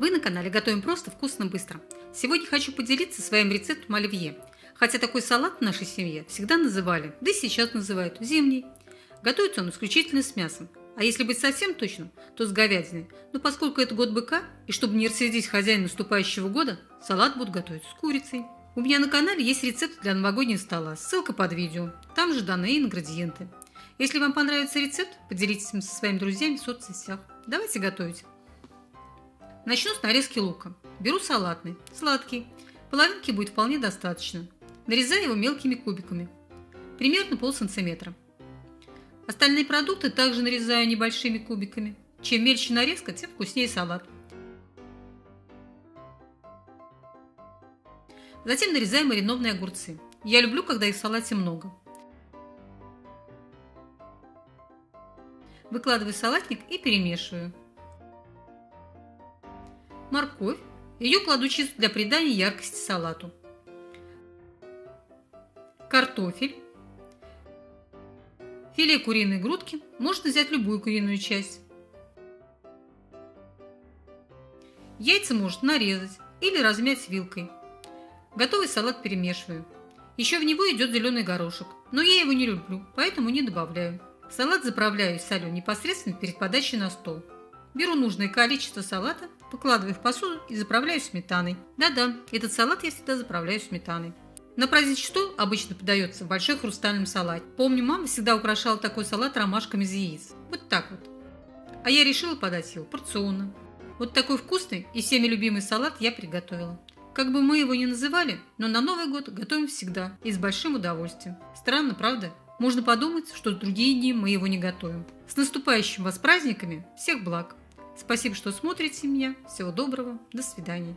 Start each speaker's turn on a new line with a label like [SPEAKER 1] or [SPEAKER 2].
[SPEAKER 1] Вы на канале «Готовим просто, вкусно, быстро». Сегодня хочу поделиться своим рецептом оливье. Хотя такой салат в нашей семье всегда называли, да и сейчас называют, зимний. Готовится он исключительно с мясом. А если быть совсем точным, то с говядиной. Но поскольку это год быка, и чтобы не рассердить хозяина наступающего года, салат будут готовить с курицей. У меня на канале есть рецепт для новогоднего стола, ссылка под видео. Там же даны ингредиенты. Если вам понравится рецепт, поделитесь им со своими друзьями в соцсетях. Давайте готовить. Начну с нарезки лука. Беру салатный, сладкий. Половинки будет вполне достаточно. Нарезаю его мелкими кубиками. Примерно пол сантиметра. Остальные продукты также нарезаю небольшими кубиками. Чем мельче нарезка, тем вкуснее салат. Затем нарезаем маринованные огурцы. Я люблю, когда их в салате много. Выкладываю салатник и перемешиваю морковь. Ее кладу чисто для придания яркости салату. Картофель. Филе куриной грудки. Можно взять любую куриную часть. Яйца можно нарезать или размять вилкой. Готовый салат перемешиваю. Еще в него идет зеленый горошек, но я его не люблю, поэтому не добавляю. Салат заправляю и солю непосредственно перед подачей на стол. Беру нужное количество салата, покладываю в посуду и заправляю сметаной. Да-да, этот салат я всегда заправляю сметаной. На праздничный стол обычно подается большой хрустальный салат. Помню, мама всегда украшала такой салат ромашками из яиц. Вот так вот. А я решила подать его порционно. Вот такой вкусный и всеми любимый салат я приготовила. Как бы мы его ни называли, но на Новый год готовим всегда и с большим удовольствием. Странно, правда? Можно подумать, что в другие дни мы его не готовим. С наступающими вас праздниками! Всех благ! Спасибо, что смотрите меня. Всего доброго. До свидания.